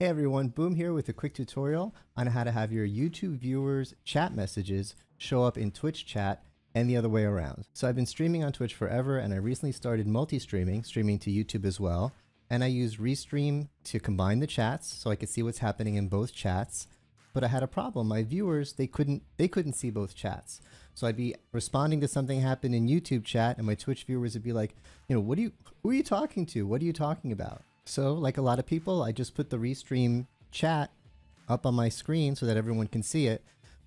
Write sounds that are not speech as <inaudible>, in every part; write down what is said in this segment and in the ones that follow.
Hey everyone, Boom here with a quick tutorial on how to have your YouTube viewers chat messages show up in Twitch chat and the other way around. So I've been streaming on Twitch forever and I recently started multi-streaming, streaming to YouTube as well. And I use Restream to combine the chats so I could see what's happening in both chats. But I had a problem. My viewers, they couldn't they couldn't see both chats. So I'd be responding to something happen in YouTube chat and my Twitch viewers would be like, you know, what are you who are you talking to? What are you talking about? So like a lot of people, I just put the Restream chat up on my screen so that everyone can see it.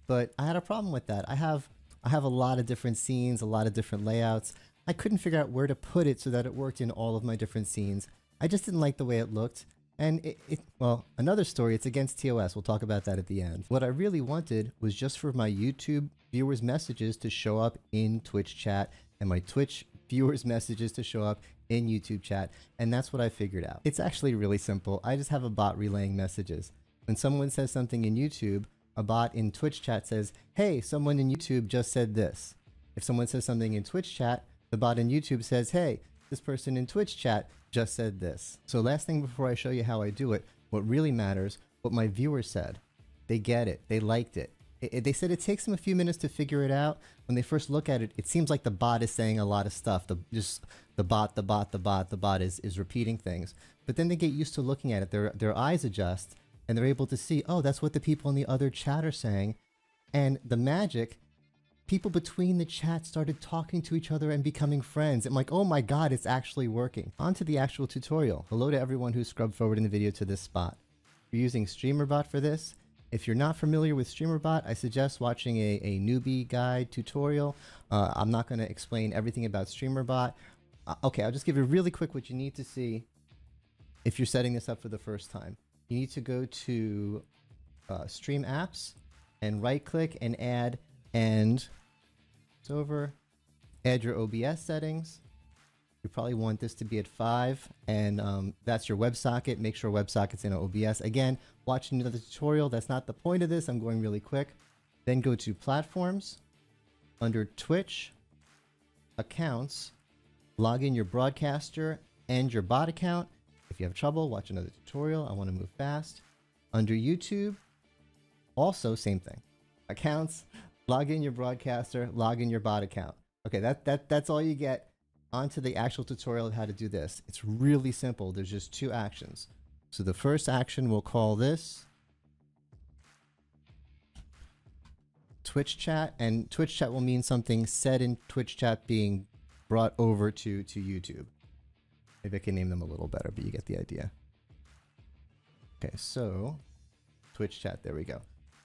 But I had a problem with that. I have I have a lot of different scenes, a lot of different layouts. I couldn't figure out where to put it so that it worked in all of my different scenes. I just didn't like the way it looked. And it, it, well, another story, it's against TOS. We'll talk about that at the end. What I really wanted was just for my YouTube viewers' messages to show up in Twitch chat and my Twitch viewers' messages to show up in YouTube chat. And that's what I figured out. It's actually really simple. I just have a bot relaying messages. When someone says something in YouTube, a bot in Twitch chat says, hey, someone in YouTube just said this. If someone says something in Twitch chat, the bot in YouTube says, hey, this person in Twitch chat just said this. So last thing before I show you how I do it, what really matters, what my viewers said. They get it. They liked it. It. They said it takes them a few minutes to figure it out. When they first look at it, it seems like the bot is saying a lot of stuff. The just the bot, the bot, the bot, the bot is is repeating things. But then they get used to looking at it. Their their eyes adjust and they're able to see, oh, that's what the people in the other chat are saying. And the magic people between the chat started talking to each other and becoming friends. I'm like, oh my god, it's actually working. On to the actual tutorial. Hello to everyone who scrubbed forward in the video to this spot. You're using StreamerBot for this. If you're not familiar with StreamerBot, I suggest watching a, a newbie guide tutorial. Uh, I'm not going to explain everything about StreamerBot. Uh, okay, I'll just give you really quick what you need to see if you're setting this up for the first time. You need to go to uh, Stream Apps and right click and add and it's over. Add your OBS settings. You probably want this to be at 5, and um, that's your WebSocket. Make sure WebSocket's in OBS. Again, watch another tutorial. That's not the point of this. I'm going really quick. Then go to Platforms. Under Twitch, Accounts, log in your broadcaster and your bot account. If you have trouble, watch another tutorial. I want to move fast. Under YouTube, also same thing. Accounts, log in your broadcaster, log in your bot account. Okay, that, that, that's all you get onto the actual tutorial of how to do this. It's really simple. There's just two actions. So the first action, we'll call this Twitch chat, and Twitch chat will mean something said in Twitch chat being brought over to, to YouTube. Maybe I can name them a little better, but you get the idea. Okay, so Twitch chat, there we go.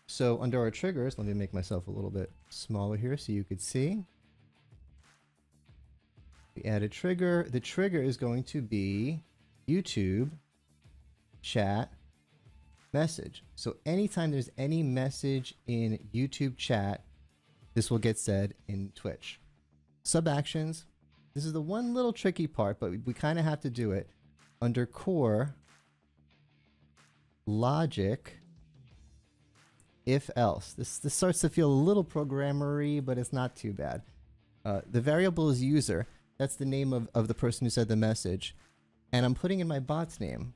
So under our triggers, let me make myself a little bit smaller here so you could see. We add a trigger. The trigger is going to be YouTube chat message. So anytime there's any message in YouTube chat, this will get said in Twitch. Sub actions. This is the one little tricky part, but we, we kind of have to do it. Under core, logic, if else. This, this starts to feel a little programmery, but it's not too bad. Uh, the variable is user. That's the name of, of the person who said the message. And I'm putting in my bot's name.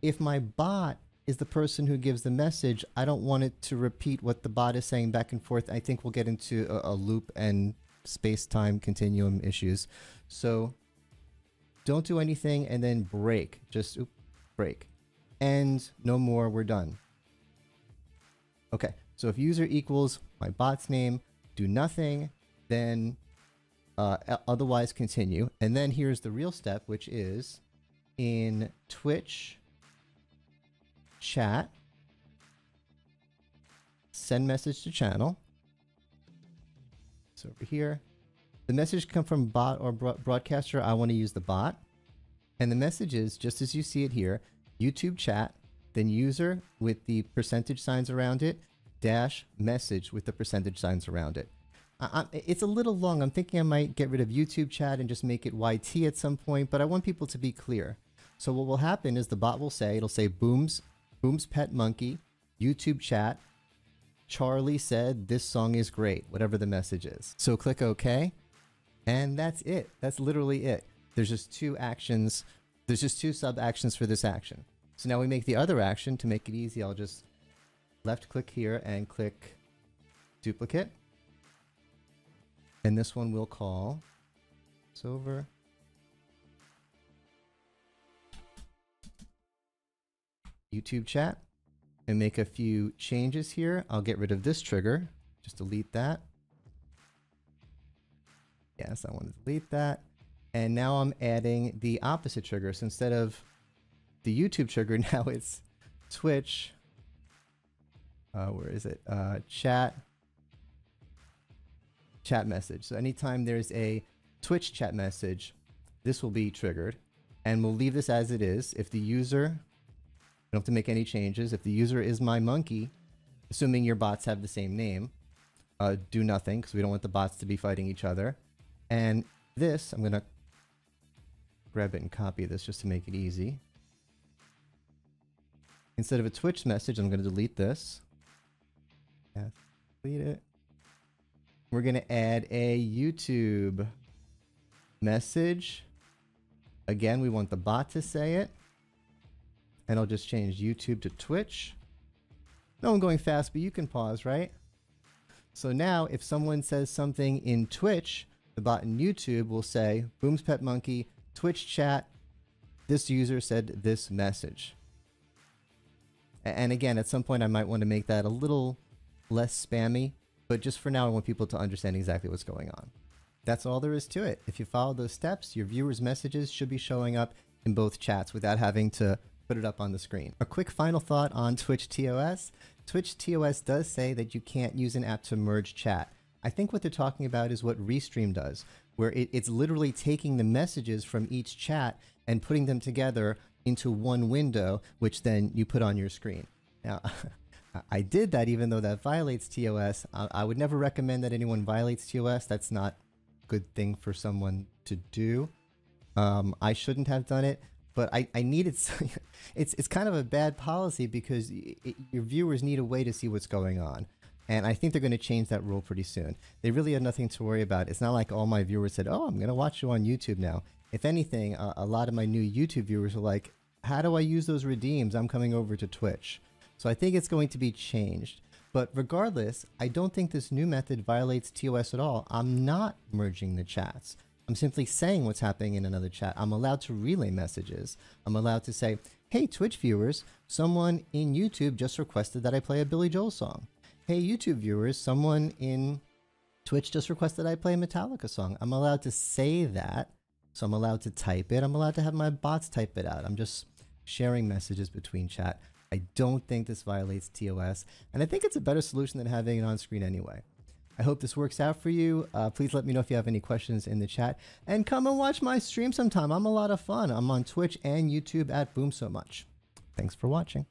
If my bot is the person who gives the message, I don't want it to repeat what the bot is saying back and forth. I think we'll get into a, a loop and space-time continuum issues. So don't do anything and then break. Just oop, break and no more, we're done. Okay, so if user equals my bot's name, do nothing, then uh, otherwise continue. And then here's the real step, which is in Twitch chat, send message to channel. So over here, the message come from bot or broadcaster. I want to use the bot. And the message is just as you see it here, YouTube chat, then user with the percentage signs around it, dash message with the percentage signs around it. I, it's a little long. I'm thinking I might get rid of YouTube chat and just make it YT at some point, but I want people to be clear. So what will happen is the bot will say, it'll say Boom's, Boom's Pet Monkey, YouTube chat, Charlie said this song is great, whatever the message is. So click OK, and that's it. That's literally it. There's just two actions There's just two sub actions for this action. So now we make the other action. To make it easy, I'll just left click here and click duplicate. And this one we'll call over YouTube chat and make a few changes here. I'll get rid of this trigger. Just delete that. Yes, I want to delete that. And now I'm adding the opposite trigger. So instead of the YouTube trigger, <laughs> now it's Twitch. Uh, where is it? Uh, chat. Chat message. So anytime there's a Twitch chat message, this will be triggered. And we'll leave this as it is. If the user don't have to make any changes. If the user is my monkey, assuming your bots have the same name, uh, do nothing because we don't want the bots to be fighting each other. And this, I'm going to grab it and copy this just to make it easy. Instead of a Twitch message, I'm going to delete this. Yeah, delete it. We're going to add a YouTube message. Again, we want the bot to say it and I'll just change YouTube to Twitch. No, I'm going fast, but you can pause, right? So now if someone says something in Twitch, the bot in YouTube will say, Booms Pet Monkey, Twitch chat, this user said this message. And again, at some point I might want to make that a little less spammy, but just for now I want people to understand exactly what's going on. That's all there is to it. If you follow those steps, your viewers' messages should be showing up in both chats without having to put it up on the screen. A quick final thought on Twitch TOS. Twitch TOS does say that you can't use an app to merge chat. I think what they're talking about is what Restream does, where it, it's literally taking the messages from each chat and putting them together into one window, which then you put on your screen. Now, <laughs> I did that even though that violates TOS. I, I would never recommend that anyone violates TOS. That's not a good thing for someone to do. Um, I shouldn't have done it but I, I needed <laughs> it's it's kind of a bad policy because it, your viewers need a way to see what's going on and I think they're going to change that rule pretty soon. They really have nothing to worry about. It's not like all my viewers said, "Oh, I'm going to watch you on YouTube now." If anything, a, a lot of my new YouTube viewers are like, "How do I use those redeems? I'm coming over to Twitch." So I think it's going to be changed. But regardless, I don't think this new method violates TOS at all. I'm not merging the chats. I'm simply saying what's happening in another chat. I'm allowed to relay messages. I'm allowed to say, hey, Twitch viewers, someone in YouTube just requested that I play a Billy Joel song. Hey, YouTube viewers, someone in Twitch just requested I play a Metallica song. I'm allowed to say that. So I'm allowed to type it. I'm allowed to have my bots type it out. I'm just sharing messages between chat. I don't think this violates TOS, and I think it's a better solution than having it on screen anyway. I hope this works out for you. Uh, please let me know if you have any questions in the chat. And come and watch my stream sometime. I'm a lot of fun. I'm on Twitch and YouTube at Boom So Much. Thanks for watching.